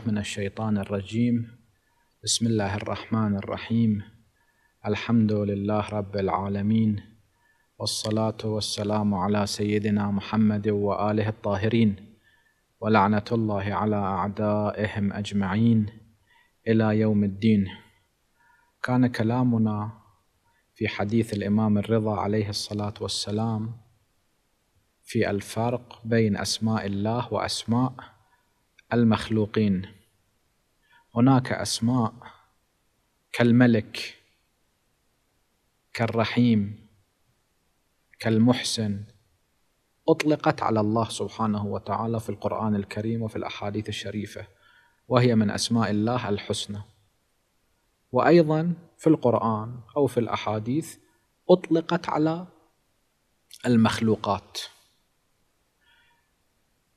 بالله من الشيطان الرجيم. بسم الله الرحمن الرحيم. الحمد لله رب العالمين والصلاة والسلام على سيدنا محمد وآله الطاهرين ولعنة الله على أعدائهم أجمعين إلى يوم الدين. كان كلامنا في حديث الإمام الرضا عليه الصلاة والسلام في الفرق بين أسماء الله وأسماء المخلوقين. هناك أسماء كالملك كالرحيم كالمحسن أطلقت على الله سبحانه وتعالى في القرآن الكريم وفي الأحاديث الشريفة وهي من أسماء الله الحسنى. وأيضا في القرآن أو في الأحاديث أطلقت على المخلوقات.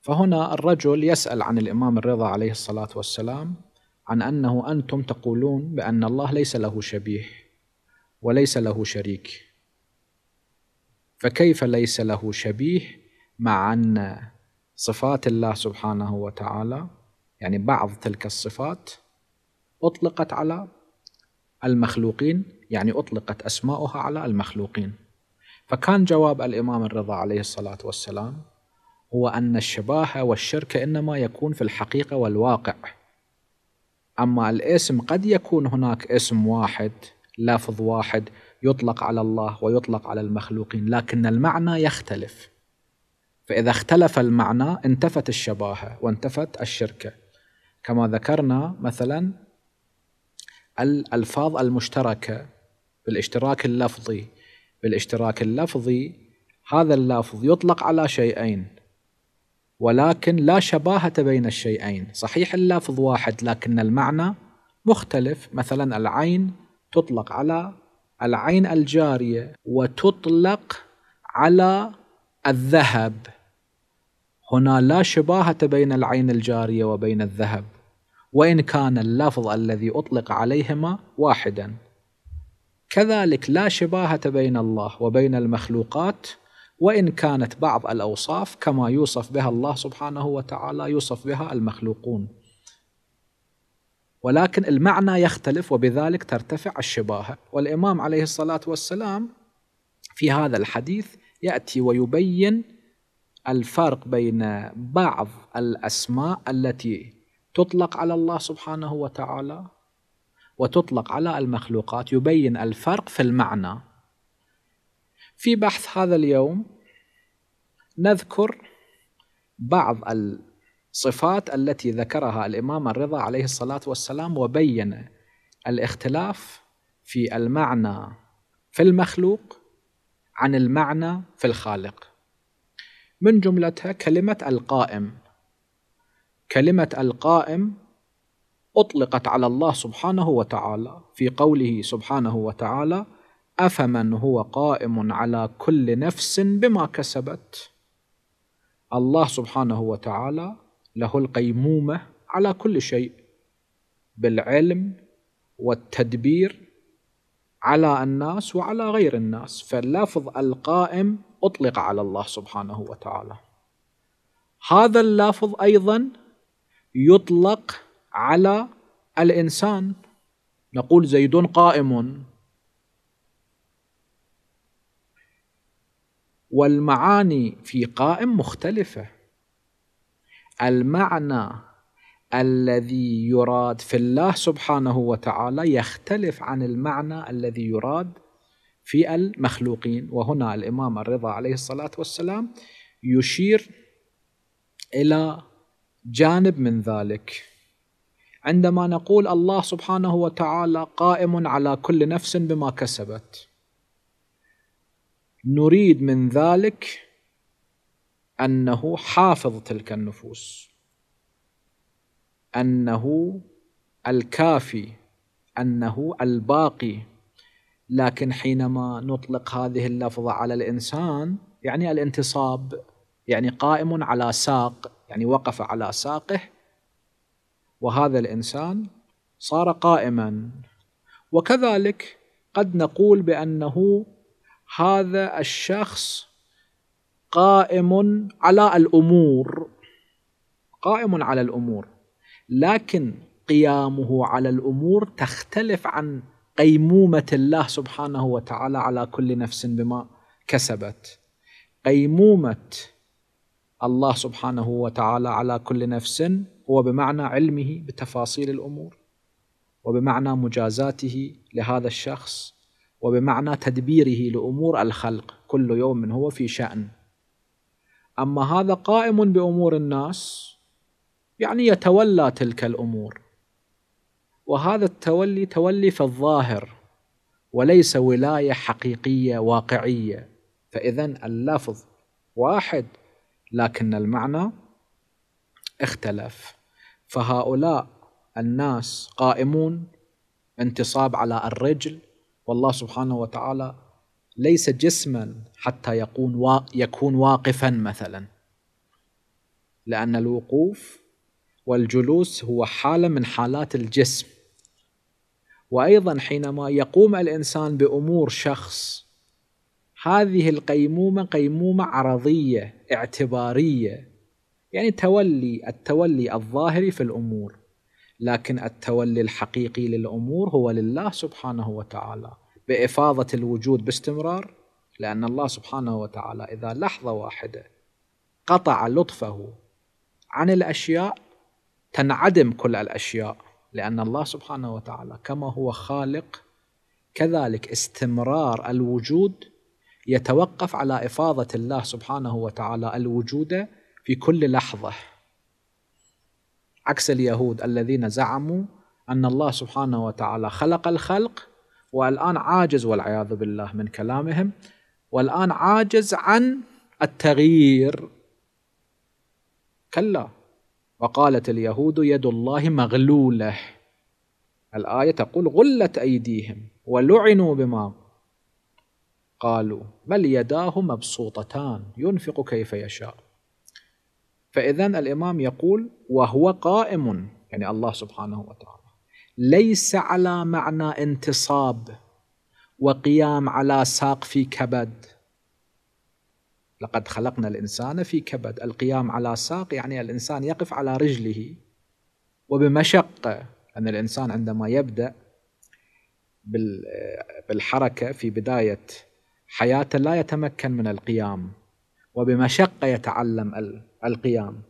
فهنا الرجل يسأل عن الإمام الرضا عليه الصلاة والسلام عن أنه أنتم تقولون بأن الله ليس له شبيه وليس له شريك. فكيف ليس له شبيه مع أن صفات الله سبحانه وتعالى يعني بعض تلك الصفات أطلقت على المخلوقين يعني أطلقت أسماؤها على المخلوقين؟ فكان جواب الإمام الرضا عليه الصلاة والسلام هو أن الشباهة والشرك إنما يكون في الحقيقة والواقع. أما الاسم قد يكون هناك اسم واحد لفظ واحد يطلق على الله ويطلق على المخلوقين لكن المعنى يختلف. فإذا اختلف المعنى انتفت الشباهة وانتفت الشركة. كما ذكرنا مثلا الألفاظ المشتركة بالاشتراك اللفظي. بالاشتراك اللفظي هذا اللفظ يطلق على شيئين. ولكن لا شباهة بين الشيئين. صحيح اللفظ واحد لكن المعنى مختلف. مثلا العين تطلق على العين الجارية وتطلق على الذهب. هنا لا شباهة بين العين الجارية وبين الذهب. وإن كان اللفظ الذي أطلق عليهما واحدا. كذلك لا شباهة بين الله وبين المخلوقات وإن كانت بعض الأوصاف كما يوصف بها الله سبحانه وتعالى يوصف بها المخلوقون. ولكن المعنى يختلف وبذلك ترتفع الشباهة والإمام عليه الصلاة والسلام في هذا الحديث يأتي ويبين الفرق بين بعض الأسماء التي تطلق على الله سبحانه وتعالى وتطلق على المخلوقات. يبين الفرق في المعنى. في بحث هذا اليوم نذكر بعض الصفات التي ذكرها الإمام الرضا عليه الصلاة والسلام وبين الاختلاف في المعنى في المخلوق عن المعنى في الخالق. من جملتها كلمة القائم. كلمة القائم أطلقت على الله سبحانه وتعالى في قوله سبحانه وتعالى أفمن هو قائم على كل نفس بما كسبت؟ الله سبحانه وتعالى له القيمومة على كل شيء بالعلم والتدبير على الناس وعلى غير الناس فاللفظ القائم أطلق على الله سبحانه وتعالى. هذا اللفظ أيضا يطلق على الإنسان. نقول زيد قائم. والمعاني في قائم مختلفة. المعنى الذي يراد في الله سبحانه وتعالى يختلف عن المعنى الذي يراد في المخلوقين. وهنا الإمام الرضا عليه الصلاة والسلام يشير إلى جانب من ذلك. عندما نقول الله سبحانه وتعالى قائم على كل نفس بما كسبت نريد من ذلك أنه حافظ تلك النفوس. أنه الكافي أنه الباقي. لكن حينما نطلق هذه اللفظة على الإنسان يعني الانتصاب يعني قائم على ساق يعني وقف على ساقه وهذا الإنسان صار قائما. وكذلك قد نقول بأنه هذا الشخص قائم على الأمور قائم على الأمور لكن قيامه على الأمور تختلف عن قيمومة الله سبحانه وتعالى على كل نفس بما كسبت. قيمومة الله سبحانه وتعالى على كل نفس هو بمعنى علمه بتفاصيل الأمور وبمعنى مجازاته لهذا الشخص وبمعنى تدبيره لأمور الخلق كل يوم هو في شأن. أما هذا قائم بأمور الناس يعني يتولى تلك الأمور. وهذا التولي تولي في الظاهر وليس ولاية حقيقية واقعية. فاذا اللفظ واحد لكن المعنى اختلف. فهؤلاء الناس قائمون انتصاب على الرجل والله سبحانه وتعالى ليس جسما حتى يكون يكون واقفا مثلا. لأن الوقوف والجلوس هو حالة من حالات الجسم. وأيضا حينما يقوم الإنسان بأمور شخص هذه القيمومة قيمومة عرضية اعتبارية يعني تولي التولي الظاهري في الأمور. لكن التولي الحقيقي للأمور هو لله سبحانه وتعالى. بإفاضة الوجود باستمرار لأن الله سبحانه وتعالى إذا لحظة واحدة قطع لطفه عن الأشياء تنعدم كل الأشياء لأن الله سبحانه وتعالى كما هو خالق كذلك استمرار الوجود يتوقف على إفاضة الله سبحانه وتعالى الوجود في كل لحظة. عكس اليهود الذين زعموا أن الله سبحانه وتعالى خلق الخلق والآن عاجز والعياذ بالله من كلامهم والآن عاجز عن التغيير. كلا. وقالت اليهود يد الله مغلولة. الآية تقول غلت أيديهم ولعنوا بما قالوا بل يداه مبسوطتان ينفق كيف يشاء. فاذا الإمام يقول وهو قائم يعني الله سبحانه وتعالى ليس على معنى انتصاب وقيام على ساق في كبد. لقد خلقنا الإنسان في كبد. القيام على ساق يعني الإنسان يقف على رجله وبمشقة أن الإنسان عندما يبدأ بالحركة في بداية حياته لا يتمكن من القيام وبمشقة يتعلم القيام.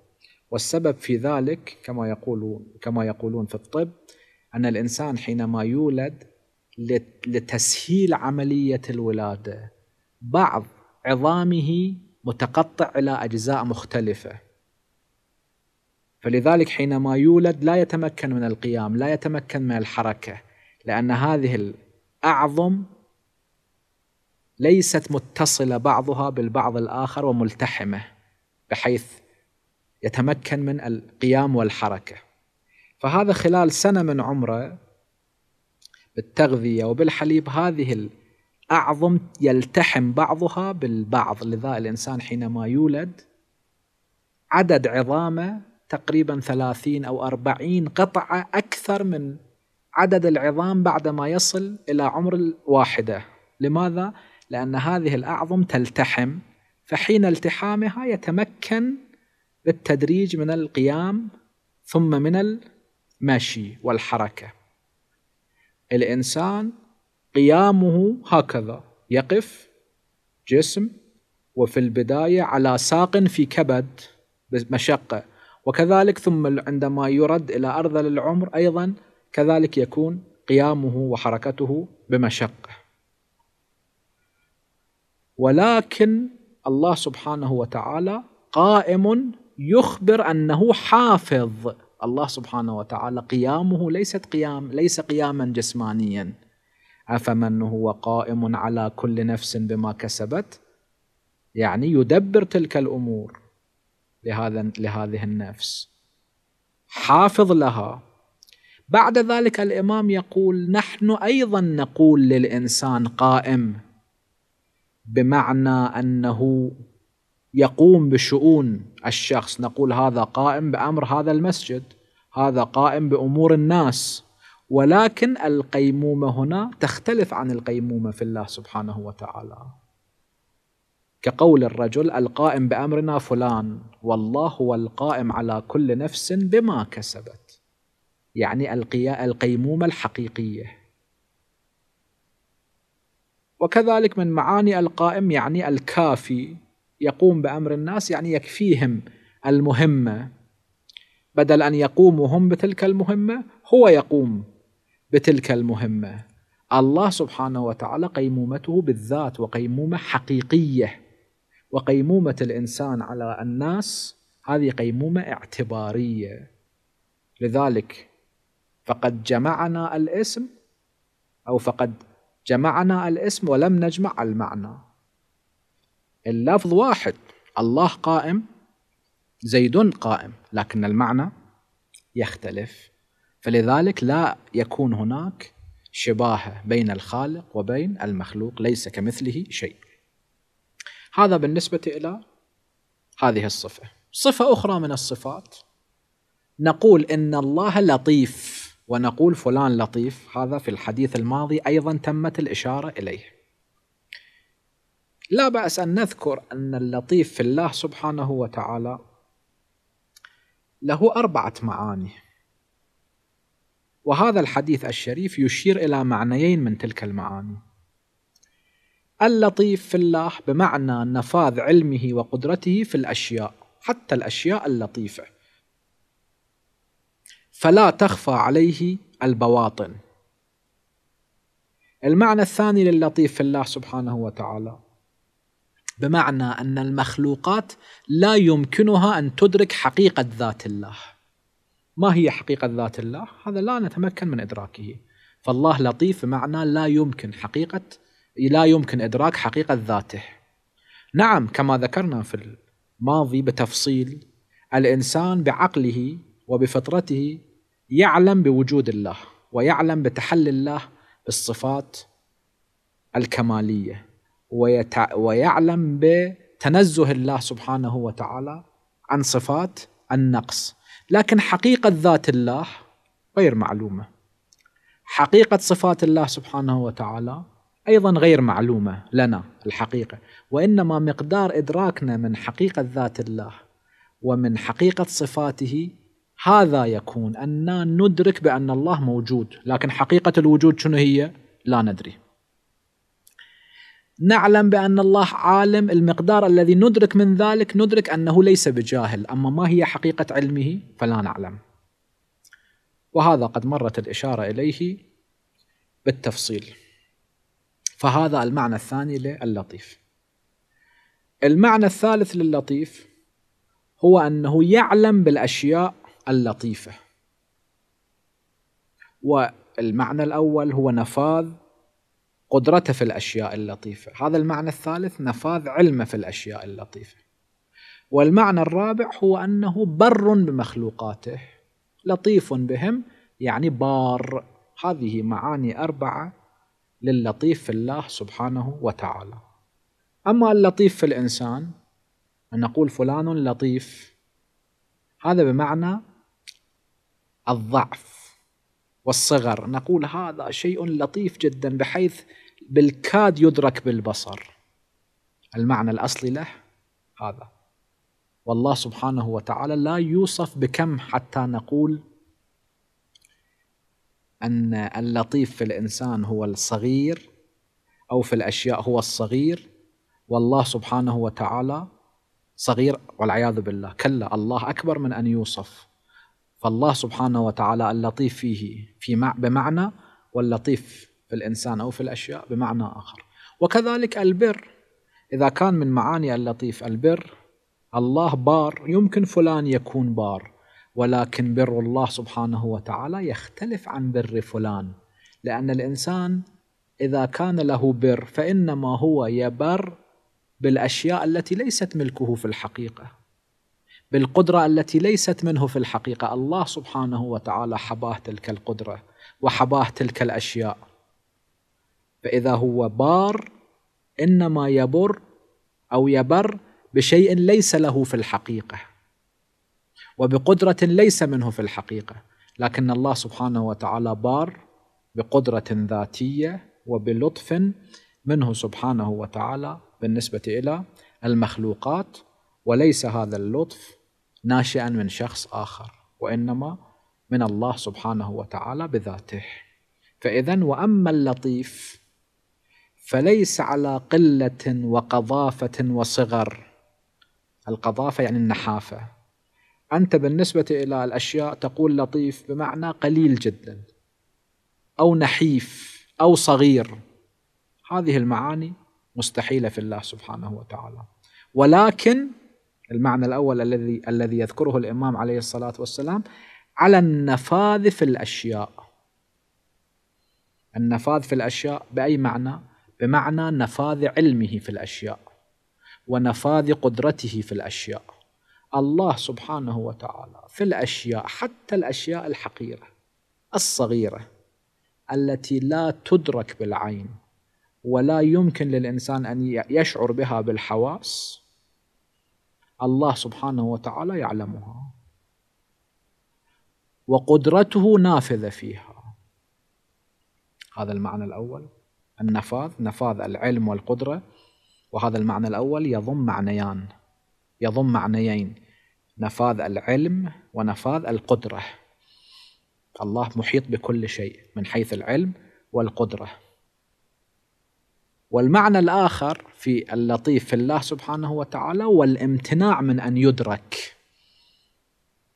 والسبب في ذلك كما يقولون كما يقولون في الطب أن الإنسان حينما يولد لتسهيل عملية الولادة بعض عظامه متقطع إلى أجزاء مختلفة. فلذلك حينما يولد لا يتمكن من القيام لا يتمكن من الحركة لأن هذه الأعظم ليست متصلة بعضها بالبعض الآخر وملتحمة بحيث يتمكن من القيام والحركة فهذا خلال سنة من عمره بالتغذية وبالحليب هذه أعظم يلتحم بعضها بالبعض لذا الإنسان حينما يولد عدد عظامه تقريبا ثلاثين أو أربعين قطعة أكثر من عدد العظام بعدما يصل إلى عمر الواحدة لماذا؟ لأن هذه الأعظم تلتحم فحين التحامها يتمكن بالتدريج من القيام ثم من المشي والحركة. الإنسان قيامه هكذا. يقف جسم وفي البداية على ساق في كبد بمشقة. وكذلك ثم عندما يرد إلى أرذل العمر أيضا كذلك يكون قيامه وحركته بمشقة. ولكن الله سبحانه وتعالى قائم يخبر أنه حافظ. الله سبحانه وتعالى قيامه ليست قيام ليس قياما جسمانيا. أفمن هو قائم على كل نفس بما كسبت؟ يعني يدبر تلك الأمور لهذا لهذه النفس. حافظ لها. بعد ذلك الإمام يقول نحن أيضا نقول للإنسان قائم بمعنى أنه يقوم بشؤون الشخص. نقول هذا قائم بأمر هذا المسجد هذا قائم بأمور الناس. ولكن القيمومة هنا تختلف عن القيمومة في الله سبحانه وتعالى. كقول الرجل القائم بأمرنا فلان والله هو القائم على كل نفس بما كسبت. يعني القيمومة الحقيقية. وكذلك من معاني القائم يعني الكافي. يقوم بأمر الناس يعني يكفيهم المهمة بدل أن يقوموا هم بتلك المهمة هو يقوم بتلك المهمة. الله سبحانه وتعالى قيمومته بالذات وقيمومة حقيقية وقيمومة الإنسان على الناس هذه قيمومة اعتبارية. لذلك فقد جمعنا الاسم أو فقد جمعنا الاسم ولم نجمع المعنى. اللفظ واحد. الله قائم زيد قائم لكن المعنى يختلف. فلذلك لا يكون هناك شباهة بين الخالق وبين المخلوق ليس كمثله شيء. هذا بالنسبة إلى هذه الصفة. صفة أخرى من الصفات نقول إن الله لطيف ونقول فلان لطيف. هذا في الحديث الماضي أيضا تمت الإشارة إليه. لا بأس أن نذكر أن اللطيف في الله سبحانه وتعالى له أربعة معاني. وهذا الحديث الشريف يشير إلى معنيين من تلك المعاني. اللطيف في الله بمعنى نفاذ علمه وقدرته في الأشياء حتى الأشياء اللطيفة. فلا تخفى عليه البواطن. المعنى الثاني للطيف في الله سبحانه وتعالى بمعنى أن المخلوقات لا يمكنها أن تدرك حقيقة ذات الله. ما هي حقيقة ذات الله؟ هذا لا نتمكن من إدراكه. فالله لطيف بمعنى لا يمكن حقيقة لا يمكن إدراك حقيقة ذاته. نعم كما ذكرنا في الماضي بتفصيل الإنسان بعقله وبفطرته يعلم بوجود الله ويعلم بتحلي الله بالصفات الكمالية. ويتع... ويعلم بتنزه الله سبحانه وتعالى عن صفات النقص. لكن حقيقة ذات الله غير معلومة. حقيقة صفات الله سبحانه وتعالى أيضا غير معلومة لنا الحقيقة. وإنما مقدار إدراكنا من حقيقة ذات الله ومن حقيقة صفاته هذا يكون أن ندرك بأن الله موجود. لكن حقيقة الوجود شنو هي؟ لا ندري. نعلم بأن الله عالم المقدار الذي ندرك من ذلك ندرك أنه ليس بجاهل. أما ما هي حقيقة علمه فلا نعلم. وهذا قد مرت الإشارة إليه بالتفصيل. فهذا المعنى الثاني للطيف. المعنى الثالث للطيف هو أنه يعلم بالأشياء اللطيفة. والمعنى الأول هو نفاذ قدرته في الأشياء اللطيفة. هذا المعنى الثالث نفاذ علمه في الأشياء اللطيفة. والمعنى الرابع هو أنه بر بمخلوقاته لطيف بهم يعني بار. هذه معاني أربعة للطيف في الله سبحانه وتعالى. أما اللطيف في الإنسان أن نقول فلان لطيف هذا بمعنى الضعف والصغر. نقول هذا شيء لطيف جدا بحيث بالكاد يدرك بالبصر. المعنى الأصلي له هذا. والله سبحانه وتعالى لا يوصف بكم حتى نقول أن اللطيف في الإنسان هو الصغير أو في الأشياء هو الصغير. والله سبحانه وتعالى صغير والعياذ بالله. كلا الله أكبر من أن يوصف. فالله سبحانه وتعالى اللطيف فيه في مع بمعنى واللطيف في الإنسان أو في الأشياء بمعنى آخر. وكذلك البر إذا كان من معاني اللطيف البر الله بار يمكن فلان يكون بار ولكن بر الله سبحانه وتعالى يختلف عن بر فلان. لأن الإنسان إذا كان له بر فإنما هو يبر بالأشياء التي ليست ملكه في الحقيقة. بالقدرة التي ليست منه في الحقيقة. الله سبحانه وتعالى حباه تلك القدرة وحباه تلك الأشياء. فإذا هو بار إنما يبر أو يبر بشيء ليس له في الحقيقة وبقدرة ليس منه في الحقيقة لكن الله سبحانه وتعالى بار بقدرة ذاتية وبلطف منه سبحانه وتعالى بالنسبة إلى المخلوقات وليس هذا اللطف ناشئا من شخص آخر وإنما من الله سبحانه وتعالى بذاته. فإذا وأما اللطيف فليس على قلة وقضافة وصغر. القضافة يعني النحافة. أنت بالنسبة إلى الأشياء تقول لطيف بمعنى قليل جدا أو نحيف أو صغير. هذه المعاني مستحيلة في الله سبحانه وتعالى. ولكن المعنى الأول الذي الذي يذكره الإمام عليه الصلاة والسلام على النفاذ في الأشياء. النفاذ في الأشياء بأي معنى؟ بمعنى نفاذ علمه في الأشياء ونفاذ قدرته في الأشياء. الله سبحانه وتعالى في الأشياء حتى الأشياء الحقيرة الصغيرة التي لا تدرك بالعين ولا يمكن للإنسان أن يشعر بها بالحواس الله سبحانه وتعالى يعلمها. وقدرته نافذة فيها. هذا المعنى الأول. النفاذ نفاذ العلم والقدرة. وهذا المعنى الأول يضم معنيان يضم معنيين نفاذ العلم ونفاذ القدرة. الله محيط بكل شيء من حيث العلم والقدرة. والمعنى الآخر في اللطيف في الله سبحانه وتعالى والامتناع من أن يدرك.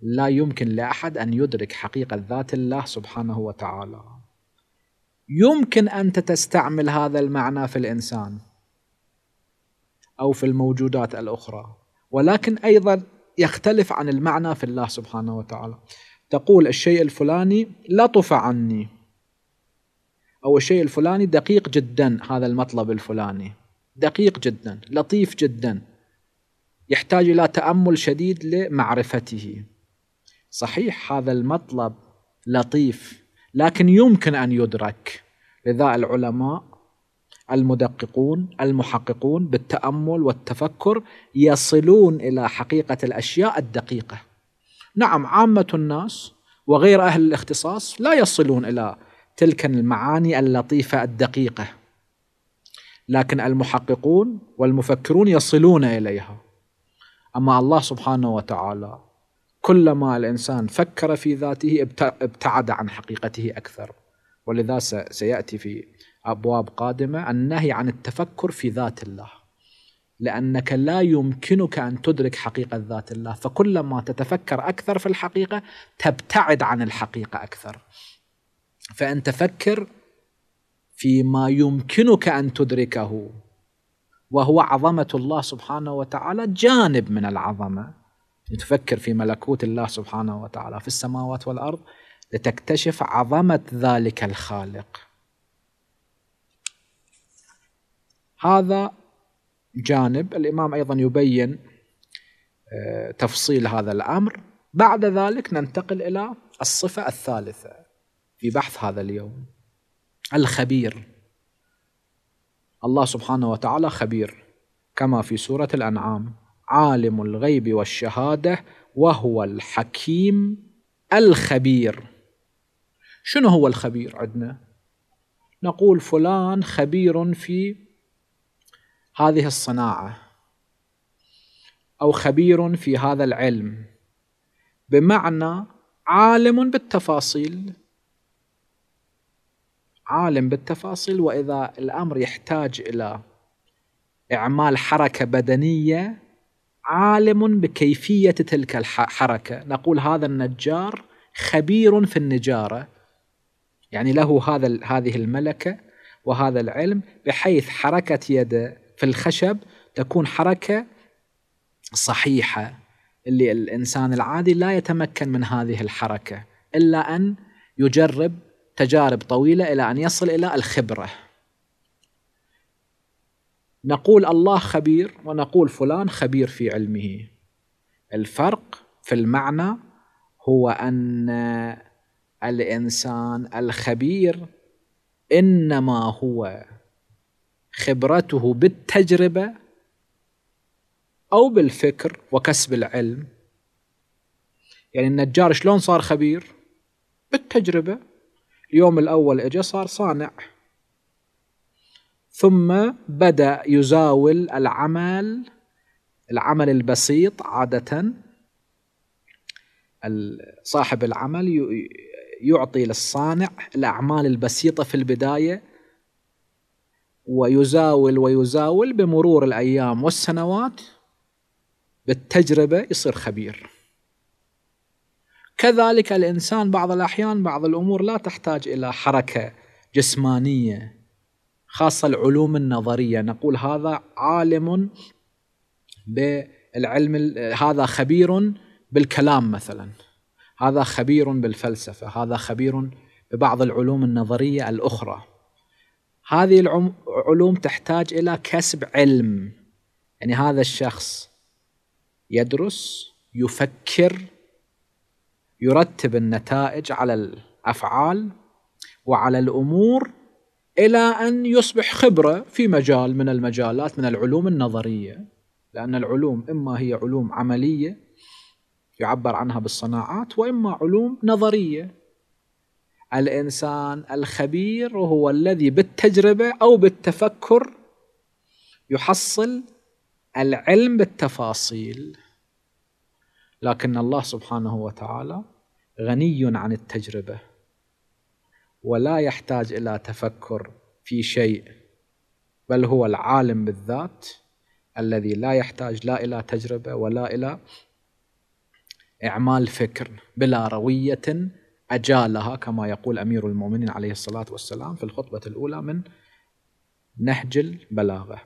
لا يمكن لأحد أن يدرك حقيقة ذات الله سبحانه وتعالى. يمكن أنت تستعمل هذا المعنى في الإنسان أو في الموجودات الأخرى. ولكن أيضا يختلف عن المعنى في الله سبحانه وتعالى. تقول الشيء الفلاني لطف عني. أو الشيء الفلاني دقيق جدا هذا المطلب الفلاني. دقيق جدا لطيف جدا. يحتاج إلى تأمل شديد لمعرفته. صحيح هذا المطلب لطيف لكن يمكن أن يدرك. لذا العلماء المدققون المحققون بالتأمل والتفكر يصلون إلى حقيقة الأشياء الدقيقة. نعم عامة الناس وغير أهل الاختصاص لا يصلون إلى تلك المعاني اللطيفة الدقيقة لكن المحققون والمفكرون يصلون إليها. أما الله سبحانه وتعالى كلما الإنسان فكر في ذاته ابتعد عن حقيقته أكثر. ولذا سيأتي في أبواب قادمة النهي عن التفكر في ذات الله. لأنك لا يمكنك أن تدرك حقيقة ذات الله. فكلما تتفكر أكثر في الحقيقة تبتعد عن الحقيقة أكثر. فأنت فكر فيما يمكنك أن تدركه وهو عظمة الله سبحانه وتعالى جانب من العظمة. تفكر في ملكوت الله سبحانه وتعالى في السماوات والأرض لتكتشف عظمة ذلك الخالق. هذا جانب. الإمام أيضا يبين آه، تفصيل هذا الأمر. بعد ذلك ننتقل إلى الصفة الثالثة في بحث هذا اليوم. الخبير. الله سبحانه وتعالى خبير كما في سورة الأنعام. عالم الغيب والشهادة وهو الحكيم الخبير. شنو هو الخبير عندنا؟ نقول فلان خبير في هذه الصناعة أو خبير في هذا العلم. بمعنى عالم بالتفاصيل. عالم بالتفاصيل وإذا الأمر يحتاج إلى إعمال حركة بدنية عالم بكيفية تلك الحركه نقول هذا النجار خبير في النجارة. يعني له هذا هذه الملكة وهذا العلم بحيث حركة يده في الخشب تكون حركة صحيحة اللي الإنسان العادي لا يتمكن من هذه الحركة إلا أن يجرب تجارب طويلة إلى أن يصل إلى الخبرة. نقول الله خبير ونقول فلان خبير في علمه. الفرق في المعنى هو أن الإنسان الخبير إنما هو خبرته بالتجربة أو بالفكر وكسب العلم. يعني النجار شلون صار خبير؟ بالتجربة. اليوم الأول اجى صار صانع. ثم بدأ يزاول العمل العمل البسيط عادة. صاحب العمل يعطي للصانع الأعمال البسيطة في البداية ويزاول ويزاول بمرور الأيام والسنوات بالتجربة يصير خبير. كذلك الإنسان بعض الأحيان بعض الأمور لا تحتاج إلى حركة جسمانية خاصة العلوم النظرية. نقول هذا عالم بالعلم هذا خبير بالكلام مثلا. هذا خبير بالفلسفة هذا خبير ببعض العلوم النظرية الأخرى. هذه العلوم تحتاج إلى كسب علم. يعني هذا الشخص يدرس يفكر يرتب النتائج على الأفعال وعلى الأمور إلى أن يصبح خبرة في مجال من المجالات من العلوم النظرية. لأن العلوم إما هي علوم عملية يعبر عنها بالصناعات وإما علوم نظرية. الإنسان الخبير هو الذي بالتجربة أو بالتفكر يحصل العلم بالتفاصيل. لكن الله سبحانه وتعالى غني عن التجربة ولا يحتاج إلى تفكر في شيء بل هو العالم بالذات الذي لا يحتاج لا إلى تجربة ولا إلى إعمال فكر بلا روية أجالها كما يقول أمير المؤمنين عليه الصلاة والسلام في الخطبة الأولى من نهج البلاغة.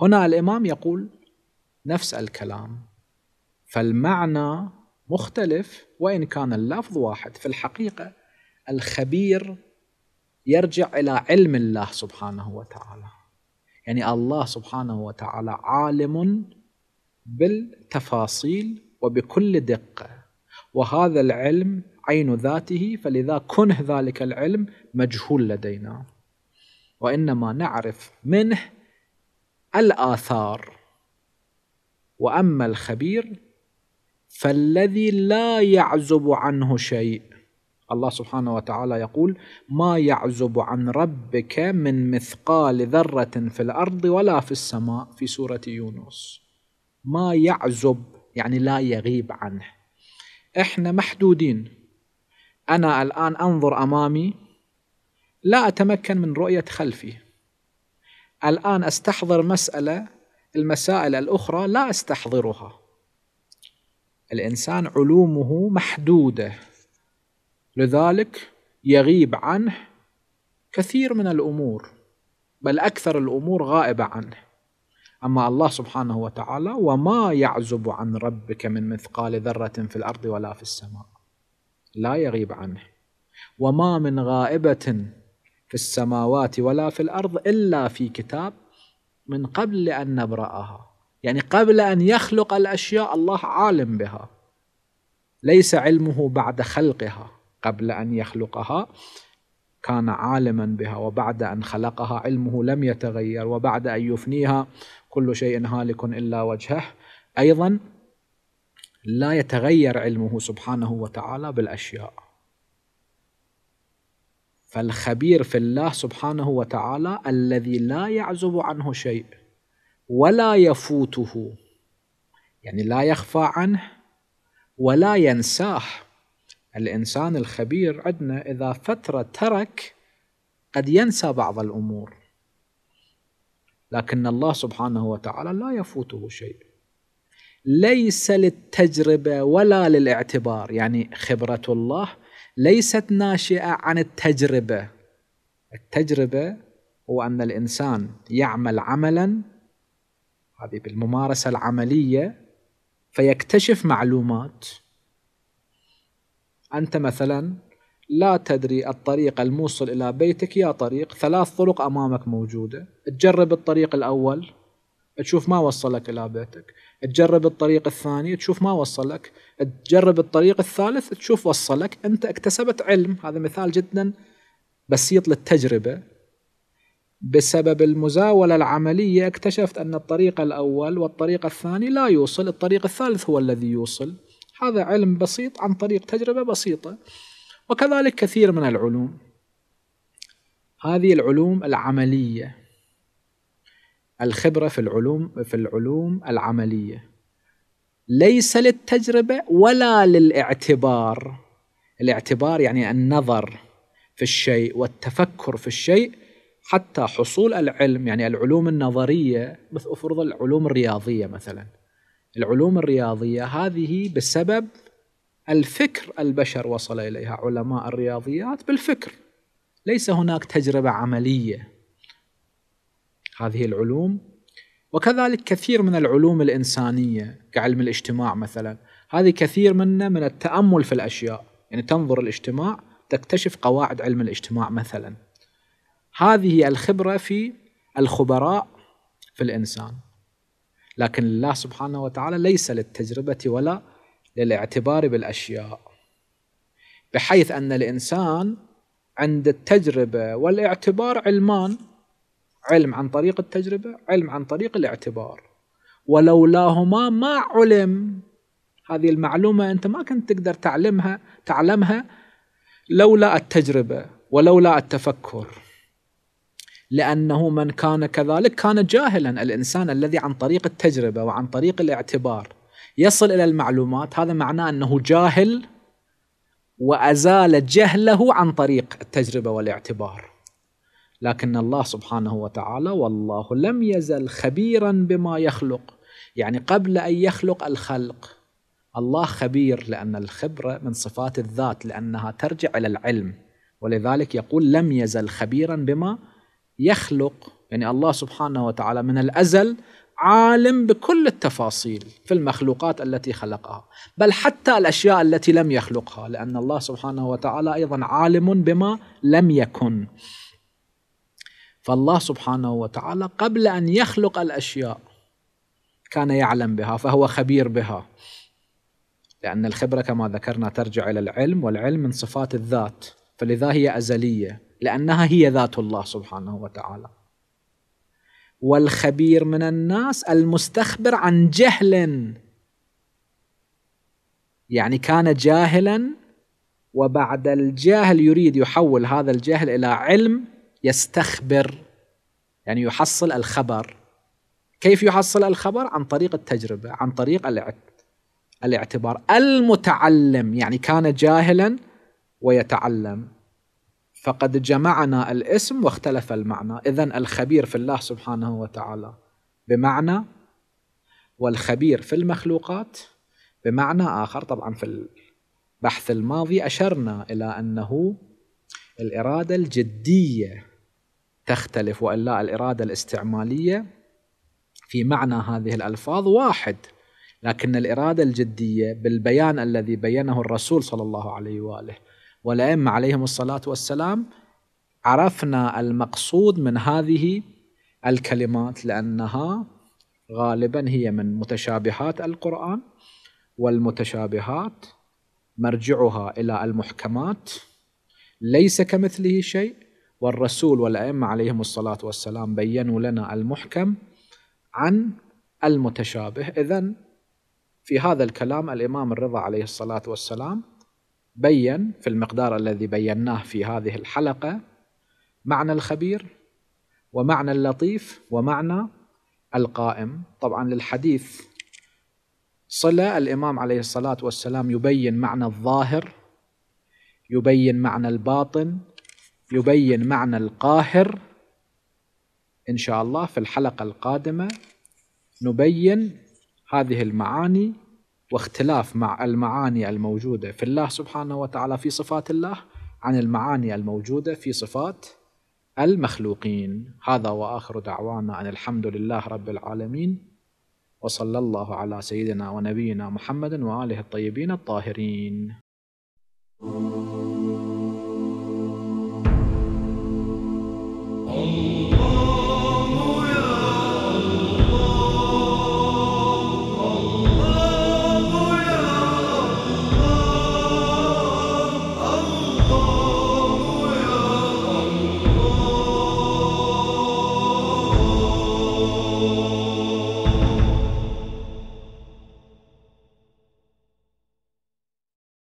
هنا الإمام يقول نفس الكلام فالمعنى مختلف وإن كان اللفظ واحد في الحقيقة الخبير يرجع إلى علم الله سبحانه وتعالى. يعني الله سبحانه وتعالى عالم بالتفاصيل وبكل دقة. وهذا العلم عين ذاته فلذا كنه ذلك العلم مجهول لدينا. وإنما نعرف منه الآثار. وأما الخبير فالذي لا يعزب عنه شيء. الله سبحانه وتعالى يقول ما يعزب عن ربك من مثقال ذرة في الأرض ولا في السماء. في سورة يونس. ما يعزب يعني لا يغيب عنه. إحنا محدودين. أنا الآن أنظر أمامي. لا أتمكن من رؤية خلفي. الآن أستحضر مسألة المسائل الأخرى لا أستحضرها. الإنسان علومه محدودة. لذلك يغيب عنه كثير من الأمور بل أكثر الأمور غائبة عنه. أما الله سبحانه وتعالى وما يعزب عن ربك من مثقال ذرة في الأرض ولا في السماء. لا يغيب عنه. وما من غائبة في السماوات ولا في الأرض إلا في كتاب من قبل أن نبرأها. يعني قبل أن يخلق الأشياء الله عالم بها. ليس علمه بعد خلقها. قبل أن يخلقها كان عالما بها. وبعد أن خلقها علمه لم يتغير. وبعد أن يفنيها كل شيء هالك إلا وجهه. أيضا لا يتغير علمه سبحانه وتعالى بالأشياء. فالخبير في الله سبحانه وتعالى الذي لا يعزب عنه شيء ولا يفوته يعني لا يخفى عنه ولا ينساه. الإنسان الخبير عندنا إذا فترة ترك قد ينسى بعض الأمور. لكن الله سبحانه وتعالى لا يفوته شيء. ليس للتجربة ولا للاعتبار يعني خبرة الله ليست ناشئة عن التجربة. التجربة هو أن الإنسان يعمل عملا هذه بالممارسة العملية فيكتشف معلومات. أنت مثلا لا تدري الطريق الموصل إلى بيتك يا طريق ثلاث طرق أمامك موجودة. تجرب الطريق الأول تشوف ما وصلك إلى بيتك. تجرب الطريق الثاني تشوف ما وصلك. تجرب الطريق الثالث تشوف وصلك. أنت اكتسبت علم هذا مثال جدا بسيط للتجربة. بسبب المزاولة العملية اكتشفت أن الطريق الأول والطريق الثاني لا يوصل الطريق الثالث هو الذي يوصل. هذا علم بسيط عن طريق تجربة بسيطة. وكذلك كثير من العلوم. هذه العلوم العملية. الخبرة في العلوم في العلوم العملية. ليس للتجربة ولا للاعتبار. الاعتبار يعني النظر في الشيء والتفكر في الشيء حتى حصول العلم. يعني العلوم النظرية مثل افرض العلوم الرياضية مثلا. العلوم الرياضية هذه بسبب الفكر البشر وصل إليها علماء الرياضيات بالفكر. ليس هناك تجربة عملية. هذه العلوم وكذلك كثير من العلوم الإنسانية كعلم الاجتماع مثلا هذه كثير منه من التأمل في الأشياء. يعني تنظر الاجتماع تكتشف قواعد علم الاجتماع مثلا. هذه الخبرة في الخبراء في الإنسان. لكن الله سبحانه وتعالى ليس للتجربة ولا للاعتبار بالأشياء بحيث أن الإنسان عند التجربة والاعتبار علمان علم عن طريق التجربة علم عن طريق الاعتبار. ولولاهما ما علم هذه المعلومة أنت ما كنت تقدر تعلمها تعلمها لولا التجربة ولولا التفكر. لأنه من كان كذلك كان جاهلا الإنسان الذي عن طريق التجربة وعن طريق الاعتبار. يصل إلى المعلومات. هذا معناه أنه جاهل وأزال جهله عن طريق التجربة والاعتبار. لكن الله سبحانه وتعالى والله لم يزل خبيرا بما يخلق. يعني قبل أن يخلق الخلق الله خبير لأن الخبره من صفات الذات لأنها ترجع إلى العلم. ولذلك يقول لم يزل خبيرا بما يخلق. يعني الله سبحانه وتعالى من الأزل عالم بكل التفاصيل في المخلوقات التي خلقها بل حتى الأشياء التي لم يخلقها لأن الله سبحانه وتعالى أيضا عالم بما لم يكن. فالله سبحانه وتعالى قبل أن يخلق الأشياء كان يعلم بها فهو خبير بها. لأن الخبرة كما ذكرنا ترجع إلى العلم والعلم من صفات الذات فلذا هي أزلية لأنها هي ذات الله سبحانه وتعالى. والخبير من الناس المستخبر عن جهل. يعني كان جاهلا وبعد الجاهل يريد يحول هذا الجهل إلى علم يستخبر يعني يحصل الخبر. كيف يحصل الخبر؟ عن طريق التجربة عن طريق الاعتبار المتعلم. يعني كان جاهلا ويتعلم. فقد جمعنا الاسم واختلف المعنى. اذا الخبير في الله سبحانه وتعالى بمعنى والخبير في المخلوقات بمعنى آخر. طبعا في البحث الماضي أشرنا إلى أنه الإرادة الجدية تختلف والا الإرادة الاستعمالية في معنى هذه الألفاظ واحد لكن الإرادة الجدية بالبيان الذي بينه الرسول صلى الله عليه وآله. والأئمة عليهم الصلاة والسلام عرفنا المقصود من هذه الكلمات لأنها غالبا هي من متشابهات القرآن والمتشابهات مرجعها إلى المحكمات ليس كمثله شيء. والرسول والأئمة عليهم الصلاة والسلام بينوا لنا المحكم عن المتشابه. اذا في هذا الكلام الإمام الرضا عليه الصلاة والسلام بين في المقدار الذي بيناه في هذه الحلقة معنى الخبير ومعنى اللطيف ومعنى القائم. طبعا للحديث صلة الإمام عليه الصلاة والسلام يبين معنى الظاهر يبين معنى الباطن يبين معنى القاهر. إن شاء الله في الحلقة القادمة نبين هذه المعاني واختلاف مع المعاني الموجودة في الله سبحانه وتعالى في صفات الله عن المعاني الموجودة في صفات المخلوقين. هذا وآخر دعوانا أن الحمد لله رب العالمين وصلى الله على سيدنا ونبينا محمد وآله الطيبين الطاهرين. Oh